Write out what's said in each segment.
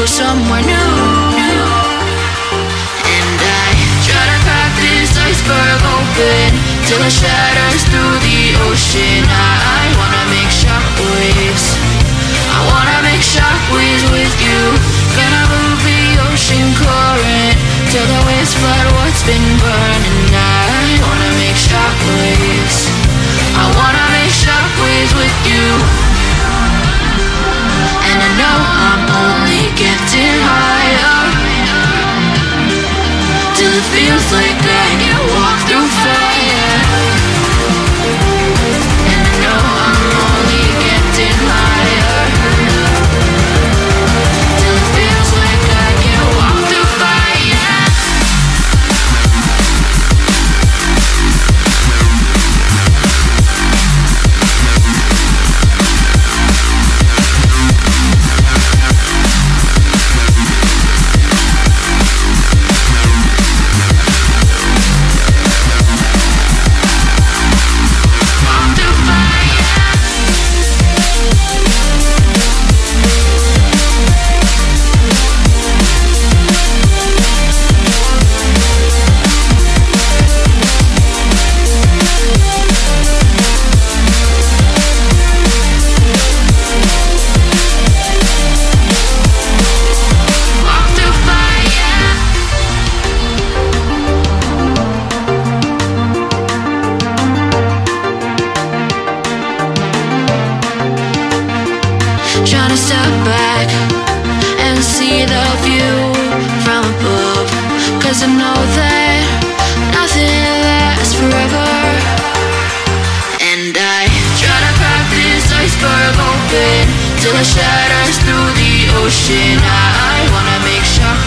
go somewhere new. And I try to crack this iceberg open Till it shatters through the ocean. I, wanna make shockwaves. I wanna make shockwaves with you. Gonna move the ocean current Till the waves flood what's been burning. I wanna make shockwaves. like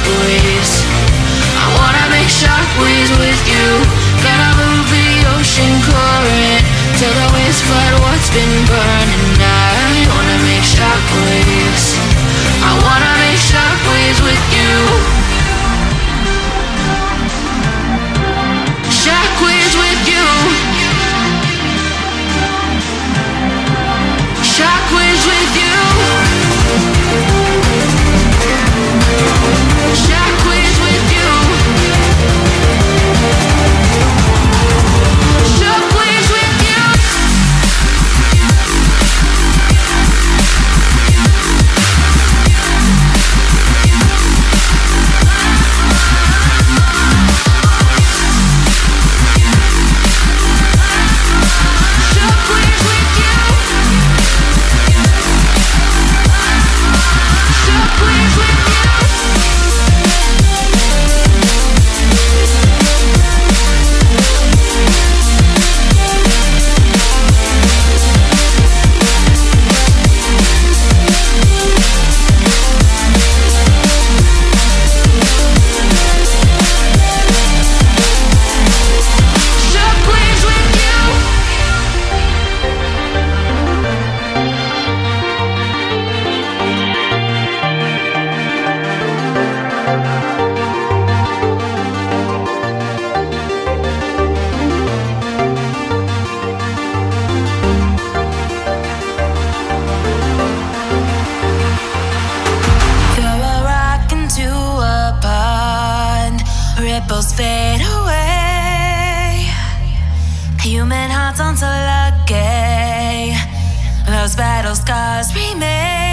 shockwaves I wanna make shockwaves with you. Gonna move the ocean current Till the waves flood. What's been burning? I wanna make shockwaves I wanna hearts until lucky. Those battle scars remain.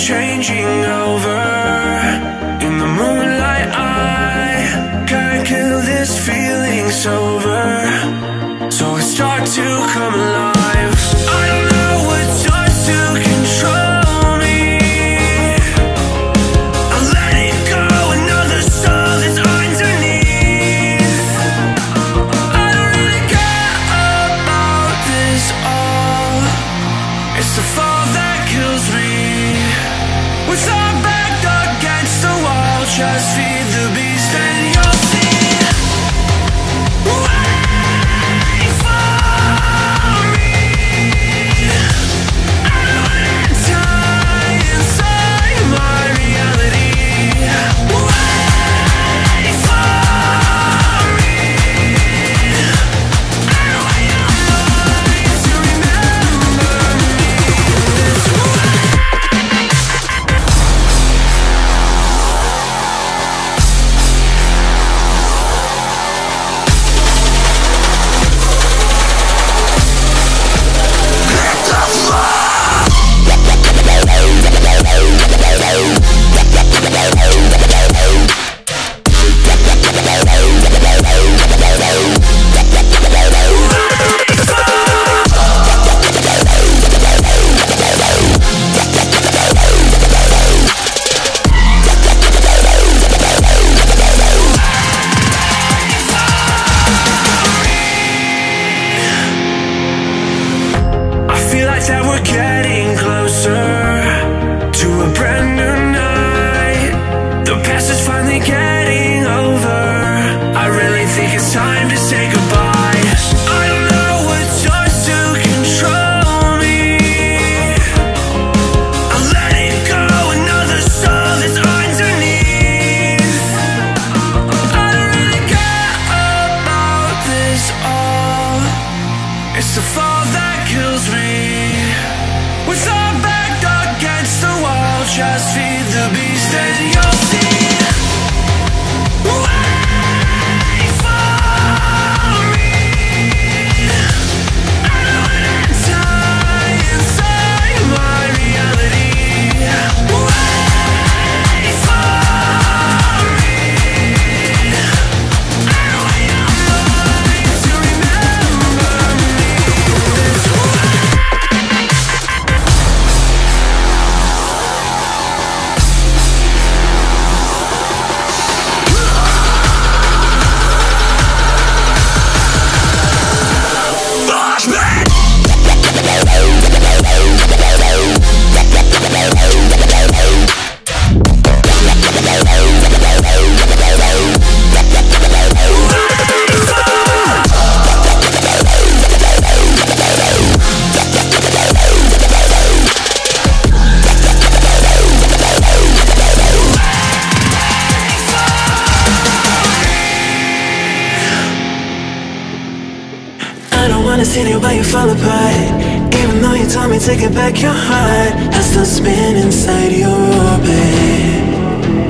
changing over in the moonlight. I can't kill this feeling sober, so I start to come alive. I don't know to control. It's the fall that kills me. With our back against the wall, just feed the beast told me back your heart I still spin inside your orbit.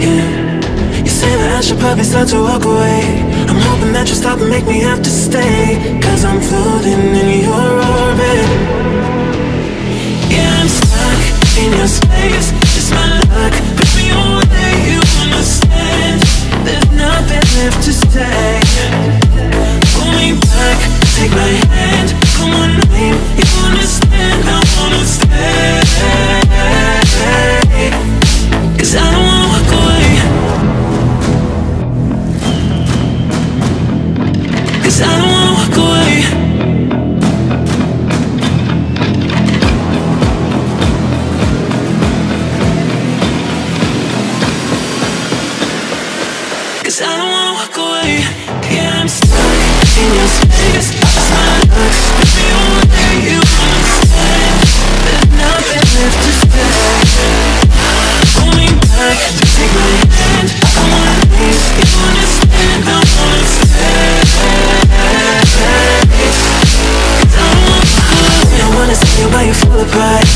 Yeah. You say that I should probably start to walk away. I'm hoping that you'll stop and make me have to stay Cause I'm floating in your orbit. Yeah, I'm stuck in your space Cause I don't wanna walk away. Yeah, I'm stuck in your space It's my luck If you only you understand There's nothing left to say. Pull me back, take my hand. I wanna leave, you understand. I wanna stay. Cause I don't wanna walk away I wanna see you while you fall apart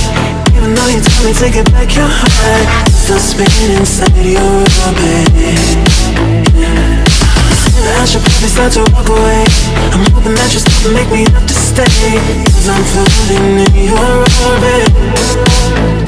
Even though you told me to get back your heart. Still spinning inside your orbit I should probably start to walk away. I'm hoping that you stop and make me have to stay. Cause I'm floating in your orbit